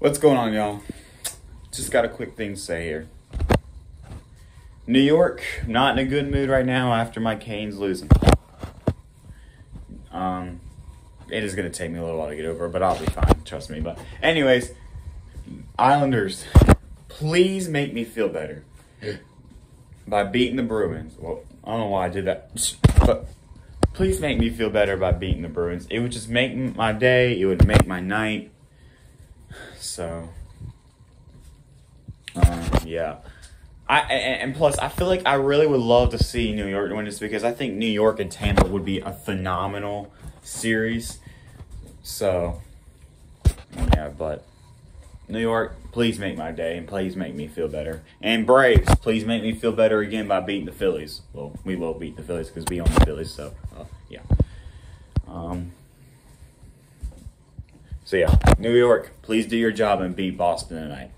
What's going on, y'all? Just got a quick thing to say here. New York, not in a good mood right now after my Canes losing. Um, it is gonna take me a little while to get over, but I'll be fine. Trust me. But anyways, Islanders, please make me feel better by beating the Bruins. Well, I don't know why I did that, but please make me feel better by beating the Bruins. It would just make my day. It would make my night. So, um, yeah. I and, plus, I feel like I really would love to see New York win this because I think New York and Tampa would be a phenomenal series. So, yeah, but New York, please make my day and please make me feel better. And Braves, please make me feel better again by beating the Phillies. Well, we will beat the Phillies because we own the Phillies. So, uh, yeah. Um. So yeah, New York, please do your job and beat Boston tonight.